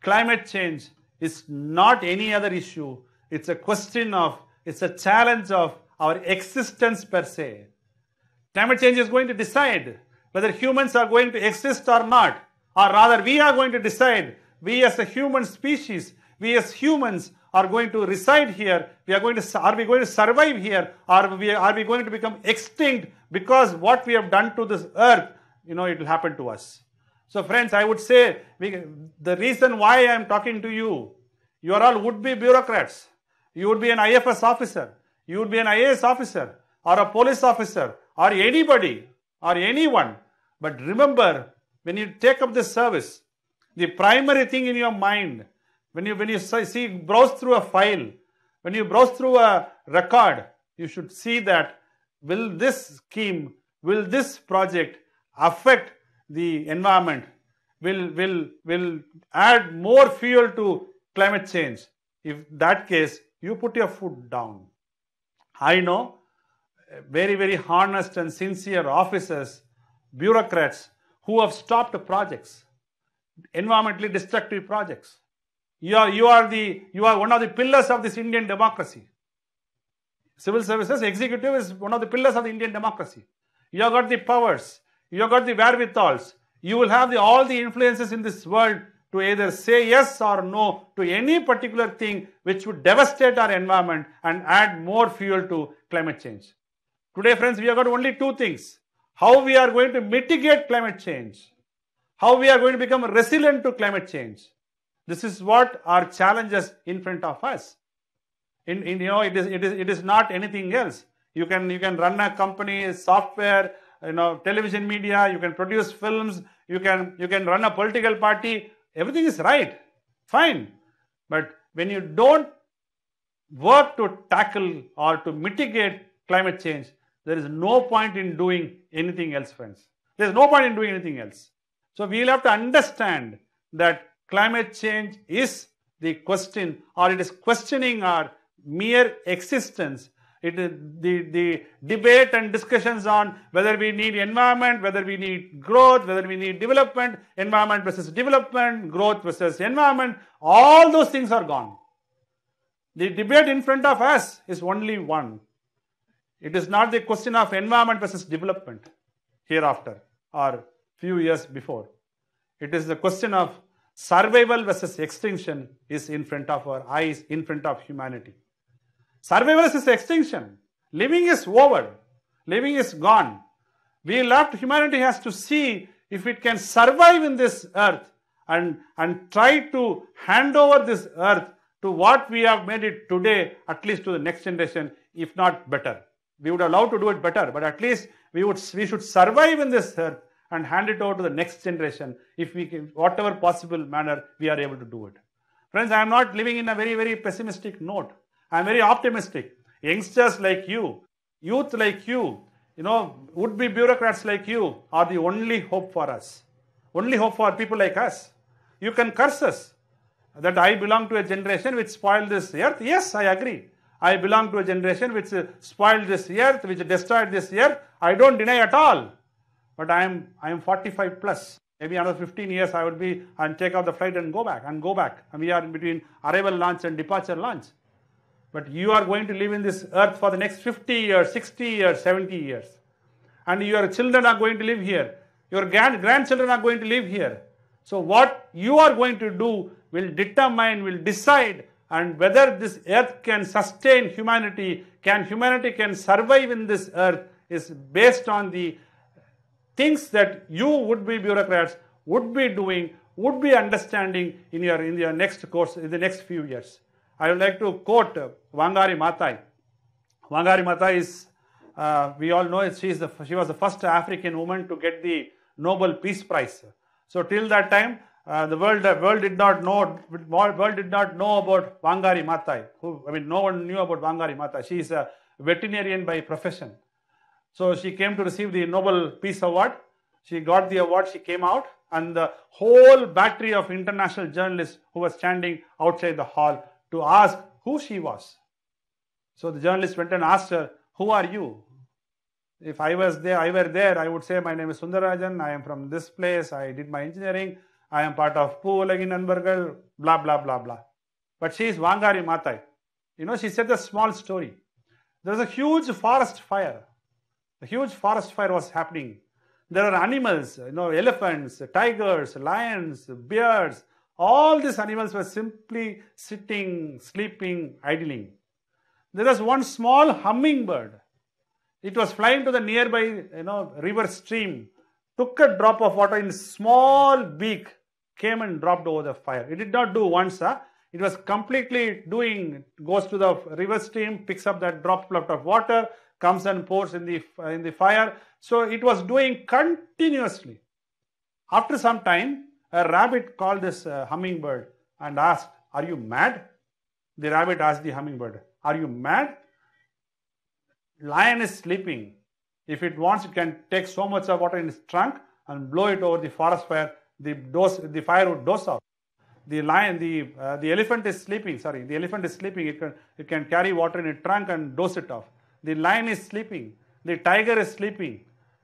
climate change is not any other issue. It's a question of, it's a challenge of our existence per se. Climate change is going to decide whether humans are going to exist or not, or rather, we are going to decide, we as a human species, we as humans are going to reside here, we are going to, are we going to survive here, or we, are we going to become extinct because what we have done to this earth, you know, it will happen to us. So, friends, I would say we, the reason why I am talking to you, you are all would be bureaucrats. You would be an IFS officer. You would be an IAS officer or a police officer or anybody or anyone. But remember, when you take up this service, the primary thing in your mind, when you, when you see, browse through a file, when you browse through a record, you should see that will this scheme, will this project affect the environment, will, will, will add more fuel to climate change. If that case, you put your foot down. I know very, very honest and sincere officers, bureaucrats who have stopped projects, environmentally destructive projects. You are, you are, the, you are one of the pillars of this Indian democracy. Civil services executive is one of the pillars of the Indian democracy. You have got the powers, you have got the wherewithals, you will have the, all the influences in this world to either say yes or no to any particular thing which would devastate our environment and add more fuel to climate change. Today, friends, we have got only two things. How we are going to mitigate climate change. How we are going to become resilient to climate change. This is what our challenges in front of us. In, in, you know, it is, it, is, it is not anything else. You can, you can run a company, software, you know, television media, you can produce films, you can, you can run a political party, everything is right, fine. But when you don't work to tackle or to mitigate climate change, there is no point in doing anything else, friends. There is no point in doing anything else. So we will have to understand that climate change is the question or it is questioning our mere existence it is the, the debate and discussions on whether we need environment, whether we need growth, whether we need development, environment versus development, growth versus environment, all those things are gone. The debate in front of us is only one. It is not the question of environment versus development hereafter or few years before. It is the question of survival versus extinction is in front of our eyes, in front of humanity. Survival is extinction. Living is over. Living is gone. We left, humanity has to see if it can survive in this earth and, and try to hand over this earth to what we have made it today, at least to the next generation, if not better. We would allow to do it better, but at least we would we should survive in this earth and hand it over to the next generation if we can, whatever possible manner we are able to do it. Friends, I am not living in a very, very pessimistic note. I'm very optimistic. Youngsters like you, youth like you, you know, would be bureaucrats like you are the only hope for us. only hope for people like us. You can curse us that I belong to a generation which spoiled this earth. Yes, I agree. I belong to a generation which spoiled this earth, which destroyed this earth. I don't deny at all. But I am I am 45 plus. Maybe another 15 years I would be and take off the flight and go back and go back. And we are in between arrival launch and departure launch. But you are going to live in this earth for the next 50 years, 60 years, 70 years. And your children are going to live here. Your grand, grandchildren are going to live here. So what you are going to do will determine, will decide and whether this earth can sustain humanity, can humanity can survive in this earth is based on the things that you would be bureaucrats would be doing, would be understanding in your in your next course in the next few years. I would like to quote Wangari Maathai. Wangari Maathai is, uh, we all know, she, is the, she was the first African woman to get the Nobel Peace Prize. So till that time, uh, the world the world did not know world did not know about Wangari Maathai. Who I mean, no one knew about Wangari Maathai. She is a veterinarian by profession. So she came to receive the Nobel Peace Award. She got the award. She came out, and the whole battery of international journalists who were standing outside the hall to ask who she was. So the journalist went and asked her, "Who are you?" If I was there, I were there, I would say, My name is Sundarrajan, I am from this place, I did my engineering, I am part of Poovulagin Nanbargal, blah, blah, blah, blah. But she is Wangari Maathai. You know, she said a small story. There was a huge forest fire. A huge forest fire was happening. There are animals, you know, elephants, tigers, lions, bears. All these animals were simply sitting, sleeping, idling. There was one small hummingbird it was flying to the nearby, you know, river stream, took a drop of water in small beak, came and dropped over the fire. It did not do once, huh? It was completely doing, goes to the river stream, picks up that droplet of water, comes and pours in the, in the fire. So it was doing continuously. After some time, a rabbit called this uh, hummingbird and asked, Are you mad? The rabbit asked the hummingbird, Are you mad? lion is sleeping. If it wants, it can take so much of water in its trunk and blow it over the forest fire. The dose, the fire would dose off. The lion, the uh, the elephant is sleeping. Sorry, the elephant is sleeping. It can it can carry water in its trunk and dose it off. The lion is sleeping. The tiger is sleeping.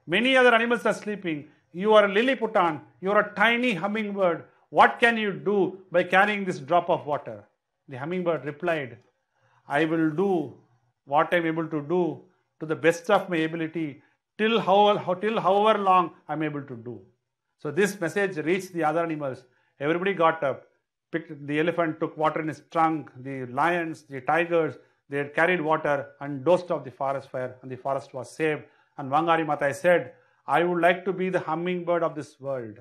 Many other animals are sleeping. You are a Lilliputian. You are a tiny hummingbird. What can you do by carrying this drop of water? The hummingbird replied, I will do what I'm able to do to the best of my ability till however, till however long I'm able to do. So this message reached the other animals. Everybody got up. Picked, the elephant took water in his trunk. The lions, the tigers, they had carried water and dosed off the forest fire, and the forest was saved. And Wangari Maathai said, I would like to be the hummingbird of this world.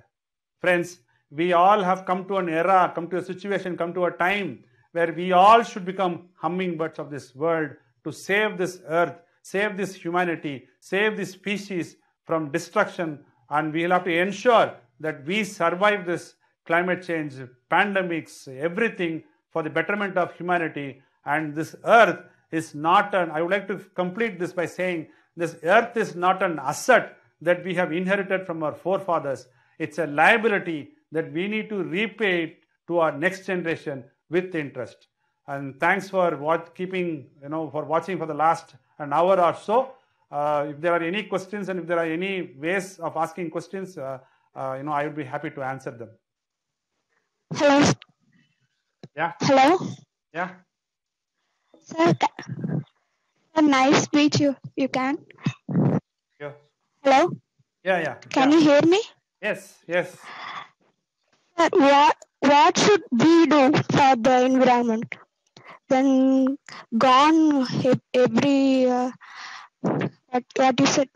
Friends, we all have come to an era, come to a situation, come to a time where we all should become hummingbirds of this world to save this earth, save this humanity, save this species from destruction. And we will have to ensure that we survive this climate change, pandemics, everything for the betterment of humanity. And this earth is not an, I would like to complete this by saying, this earth is not an asset that we have inherited from our forefathers. It's a liability that we need to repay to our next generation with interest. And thanks for what, keeping, you know, for watching for the last an hour or so. Uh, if there are any questions and if there are any ways of asking questions, uh, uh, you know, I would be happy to answer them. Hello. Yeah. Hello. Yeah. Sir, nice meet you, you can. Yeah. Hello. Yeah. Yeah. Can yeah. you hear me? Yes. Yes. Sir, what what should we do for the environment? Then gone every uh, what what you said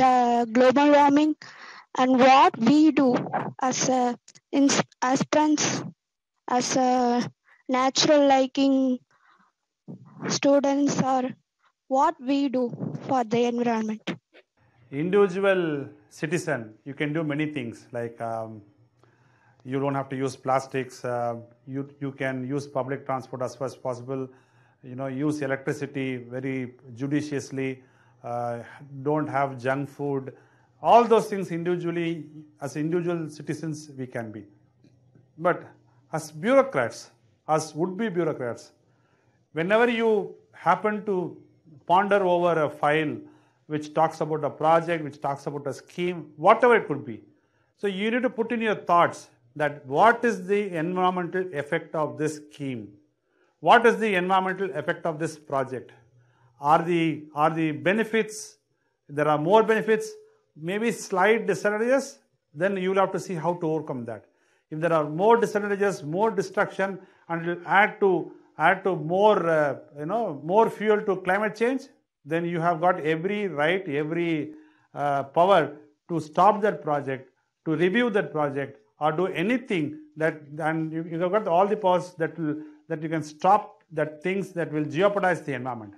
the global warming and what we do as a as friends as a natural liking students or what we do for the environment. Individual citizen you can do many things like um, you don't have to use plastics uh, you you can use public transport as far as possible you know use electricity very judiciously uh, don't have junk food. All those things individually as individual citizens we can be. But as bureaucrats as would be bureaucrats whenever you happen to ponder over a file which talks about a project which talks about a scheme whatever it could be so you need to put in your thoughts that what is the environmental effect of this scheme what is the environmental effect of this project? Are the are the benefits there are more benefits maybe slight disadvantages then you will have to see how to overcome that. If there are more disadvantages more destruction and it will add to add to more uh, you know more fuel to climate change then you have got every right every uh, power to stop that project to review that project or do anything that and you, you have got all the powers that will that you can stop that things that will jeopardize the environment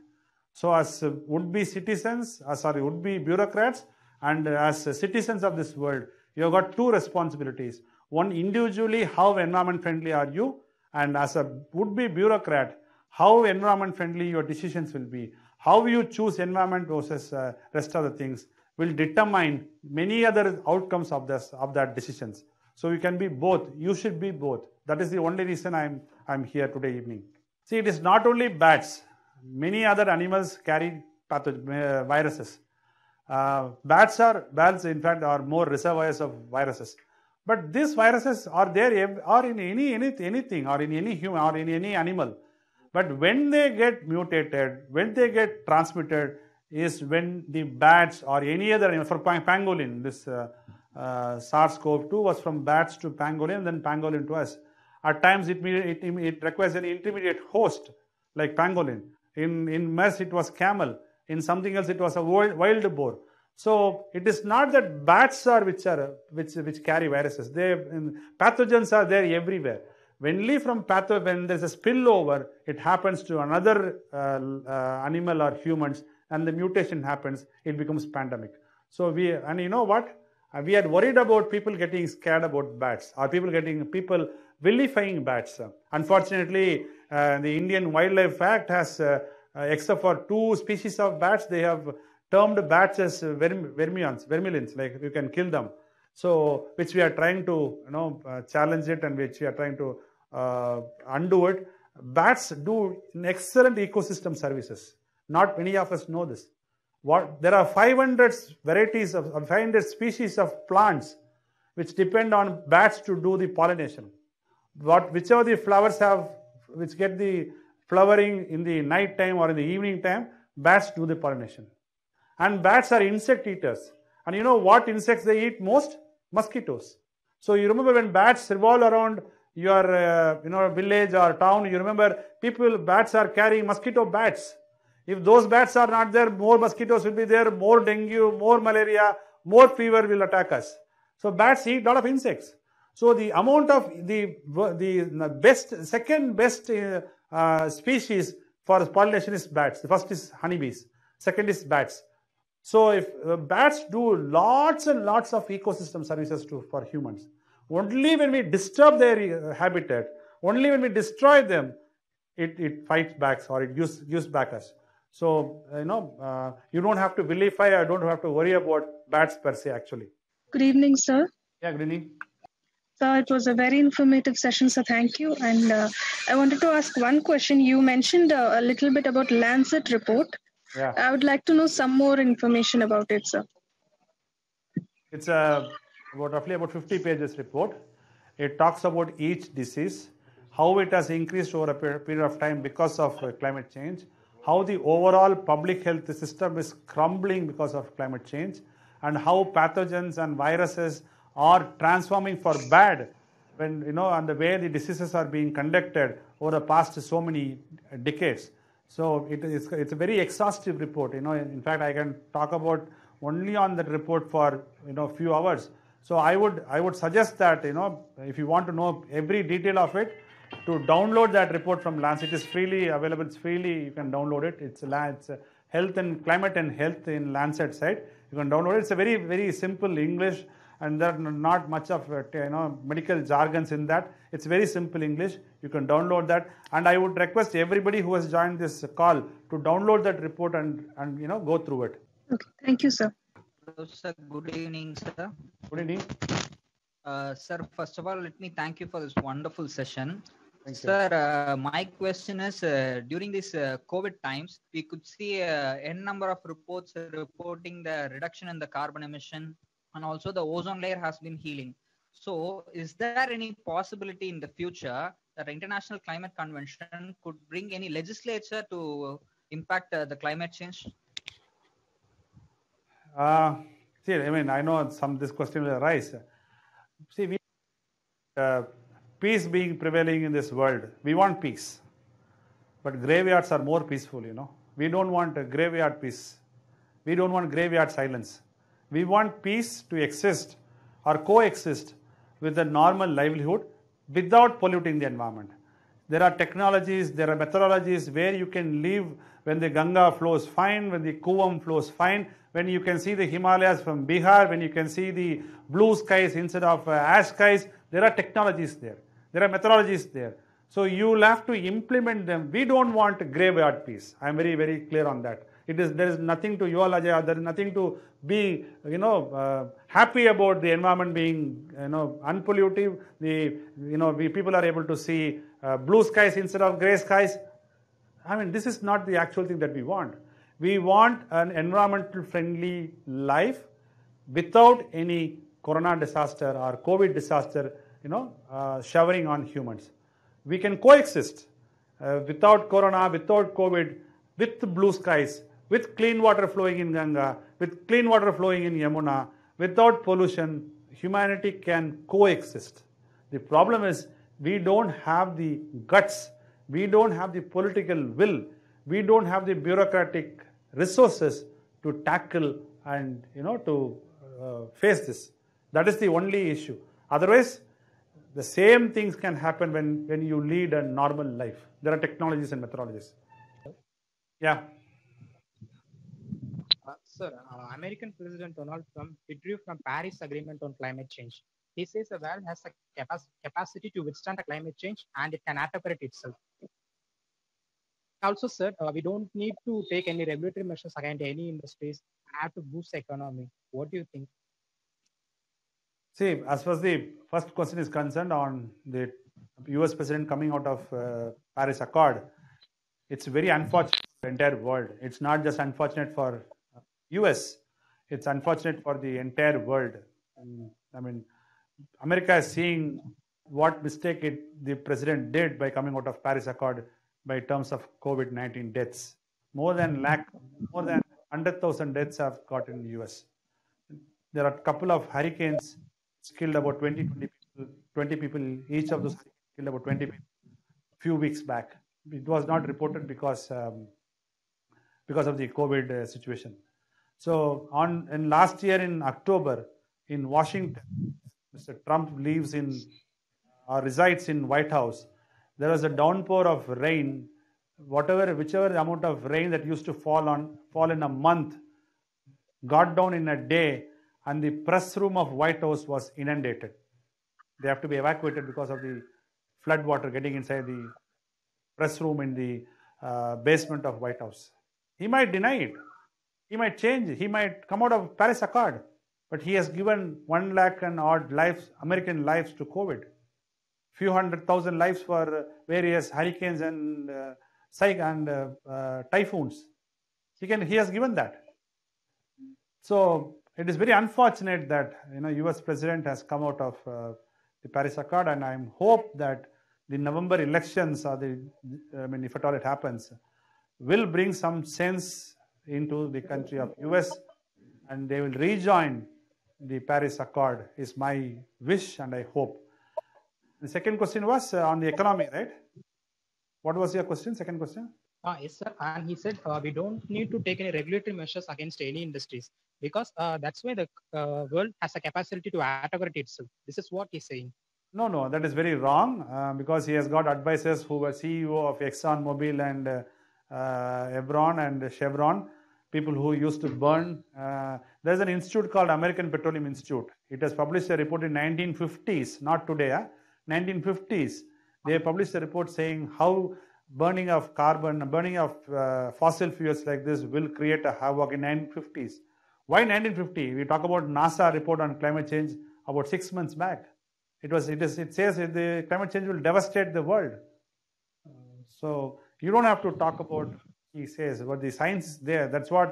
so, as uh, would be citizens, uh, sorry, would be bureaucrats, and as citizens of this world, you have got two responsibilities. One, individually, how environment friendly are you? And as a would be bureaucrat, how environment friendly your decisions will be. How you choose environment versus uh, rest of the things will determine many other outcomes of this of that decisions. So you can be both. You should be both. That is the only reason I'm I'm here today evening. See, it is not only bats many other animals carry pathogen, uh, viruses. Uh, bats are bats, in fact, are more reservoirs of viruses. But these viruses are there are in any, any anything or in any human or in any animal. But when they get mutated, when they get transmitted, is when the bats or any other animal, for pang- pangolin, this uh, uh, SARS-CoV-2 was from bats to pangolin, then pangolin to us. At times, it, it, it requires an intermediate host like pangolin. In, in MERS, it was camel. In something else, it was a wild, boar. So it is not that bats are which are which which carry viruses. They pathogens are there everywhere. Only from patho when there is a spillover, it happens to another uh, uh, animal or humans, and the mutation happens. It becomes pandemic. So we and you know what? Uh, we are worried about people getting scared about bats or people getting people vilifying bats. Unfortunately, uh, the Indian Wildlife Act has, uh, uh, except for two species of bats, they have termed bats as verm- vermions, vermilins, like you can kill them. So, which we are trying to, you know, uh, challenge it and which we are trying to uh, undo it. Bats do excellent ecosystem services. Not many of us know this. What there are 500 varieties of, of 500 species of plants which depend on bats to do the pollination. What whichever the flowers have, which get the flowering in the night time or in the evening time, bats do the pollination. And bats are insect eaters. And you know what insects they eat most? Mosquitoes. So you remember when bats revolve around your uh, you know village or town, you remember people bats are carrying mosquito bats. If those bats are not there, more mosquitoes will be there, more dengue, more malaria, more fever will attack us. So bats eat a lot of insects. So the amount of the the best second best uh, uh, species for pollination is bats. The first is honeybees. Second is bats. So if uh, bats do lots and lots of ecosystem services to for humans. Only when we disturb their uh, habitat, only when we destroy them, it, it fights back or it gives, gives back us. So, you know, uh, you don't have to vilify or don't have to worry about bats per se actually. Good evening, sir. Yeah, good evening. So it was a very informative session, so thank you. And uh, I wanted to ask one question. You mentioned uh, a little bit about Lancet report. Yeah. I would like to know some more information about it, sir. It's a about roughly about 50 pages report. It talks about each disease, how it has increased over a period of time because of uh, climate change, how the overall public health system is crumbling because of climate change, and how pathogens and viruses are transforming for bad when you know and the way the diseases are being conducted over the past so many decades. So it is it's a very exhaustive report. You know, in fact, I can talk about only on that report for you know a few hours. So I would I would suggest that you know if you want to know every detail of it, to download that report from Lancet. It is freely available. It's freely you can download it. It's a, it's health and climate and health in Lancet site. You can download it. It's a very very simple English and there are not much of uh, you know medical jargons in that. It's very simple English. You can download that, and I would request everybody who has joined this call to download that report and and you know go through it. Okay, thank you, sir. Hello, sir. Good evening, sir. Good evening. Uh, sir, first of all, let me thank you for this wonderful session. Thank. Sir, uh, my question is uh, during these uh, COVID times, we could see uh, n number of reports reporting the reduction in the carbon emission and also the ozone layer has been healing. So, is there any possibility in the future that International Climate Convention could bring any legislature to impact uh, the climate change? Uh, see, I mean, I know some this question will arise. See, we uh, peace being prevailing in this world. We want peace, but graveyards are more peaceful. You know, we don't want a graveyard peace. We don't want graveyard silence. We want peace to exist or coexist with a normal livelihood without polluting the environment. There are technologies, there are methodologies where you can live when the Ganga flows fine, when the Cooum flows fine, when you can see the Himalayas from Bihar, when you can see the blue skies instead of uh, ash skies. There are technologies there. There are methodologies there. So you'll have to implement them. We don't want graveyard peace. I'm very, very clear on that. It is there is nothing to Yuvalajaya, there is nothing to be, you know, uh, happy about the environment being, you know, unpollutive. The, you know, we people are able to see uh, blue skies instead of gray skies. I mean, this is not the actual thing that we want. We want an environmental friendly life without any corona disaster or COVID disaster, you know, uh, showering on humans. We can coexist uh, without corona, without COVID, with blue skies, with clean water flowing in Ganga, with clean water flowing in Yamuna, without pollution. Humanity can coexist. The problem is we don't have the guts, we don't have the political will, we don't have the bureaucratic resources to tackle and you know to uh, face this. That is the only issue. Otherwise, the same things can happen when, when you lead a normal life. There are technologies and methodologies. Yeah. Sir, uh, American President Donald Trump withdrew from Paris Agreement on climate change. He says the world has a capac- capacity to withstand the climate change and it can adapt itself. Also, sir, uh, we don't need to take any regulatory measures against any industries. Have to boost the economy. What do you think? See, as far as the first question is concerned on the US president coming out of uh, Paris Accord, it's very unfortunate for the entire world. It's not just unfortunate for US, it's unfortunate for the entire world. Um, I mean, America is seeing what mistake it, the president did by coming out of Paris Accord by terms of COVID-19 deaths. More than lakh, more than 100,000 deaths have got in the US. There are a couple of hurricanes killed about 20, 20 people, 20 people, each of those killed about 20 people a few weeks back. It was not reported because um, because of the COVID uh, situation. So on in last year in October in Washington, Mr. Trump lives in or resides in White House. There was a downpour of rain, whatever whichever amount of rain that used to fall on fall in a month, got down in a day and the press room of White House was inundated. They have to be evacuated because of the flood water getting inside the press room in the uh, basement of White House. He might deny it. He might change. He might come out of Paris Accord. But he has given one lakh and odd lives, American lives to COVID. Few hundred thousand lives for uh, various hurricanes and uh, and uh, uh, typhoons. He can. He has given that. So it is very unfortunate that you know U.S. president has come out of uh, the Paris Accord, and I hope that the November elections, or the I mean, if at all it happens, will bring some sense into the country of U.S. and they will rejoin the Paris Accord. Is my wish and I hope. The second question was uh, on the economy, right? What was your question? Second question. Uh, yes, sir. And he said uh, we don't need to take any regulatory measures against any industries because uh, that's why the uh, world has a capacity to integrate itself. This is what he's saying. No, no, that is very wrong uh, because he has got advisors who were CEO of Exxon Mobil and uh, Hebron and Chevron, people who used to burn. there's an institute called American Petroleum Institute. It has published a report in 1950s, not today, huh? 1950s. They published a report saying how burning of carbon, burning of uh, fossil fuels like this will create a havoc in 1950s. Why 1950? We talk about NASA report on climate change about six months back. It was. It is. It says the climate change will devastate the world. Uh, so you don't have to talk about. He says, but the science is there. That's what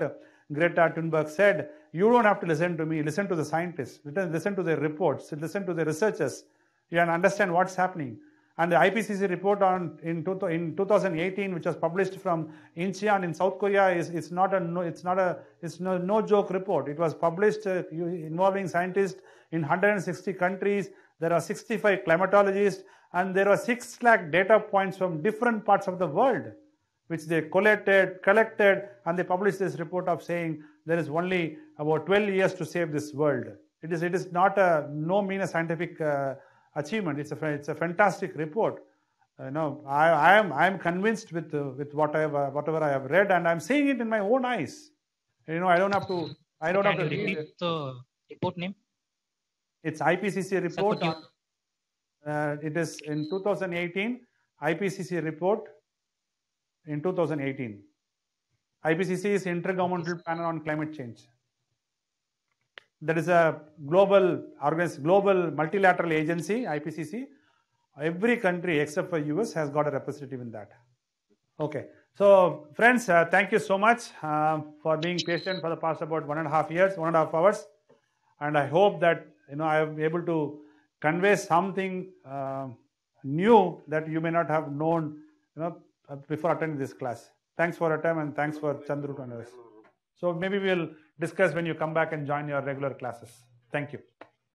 Greta Thunberg said. You don't have to listen to me. Listen to the scientists. Listen to their reports. Listen to the researchers. You can understand what's happening. And the IPCC report on in, in 2018, which was published from Incheon in South Korea, is it's not a no, it's not a it's no, no joke report. It was published uh, involving scientists in 160 countries. There are 65 climatologists, and there are six lakh data points from different parts of the world, which they collected, collected, and they published this report of saying there is only about 12 years to save this world. It is it is not a no mean a scientific. Uh, achievement. It's a it's a fantastic report. You know, I, I am I am convinced with uh, with whatever whatever I have read, and I'm seeing it in my own eyes. You know, I don't have to. I don't Can have to repeat the report name? It's IPCC report. on- uh, it is in 2018 IPCC report in 2018. IPCC is Intergovernmental Panel on Climate Change. That is a global global multilateral agency, IPCC. Every country except for US has got a representative in that. Okay. So, friends, uh, thank you so much uh, for being patient for the past about one and a half years, one and a half hours, and I hope that you know I am able to convey something uh, new that you may not have known, you know, uh, before attending this class. Thanks for your time and thanks for Chandru to us. So maybe we'll discuss when you come back and join your regular classes. Thank you.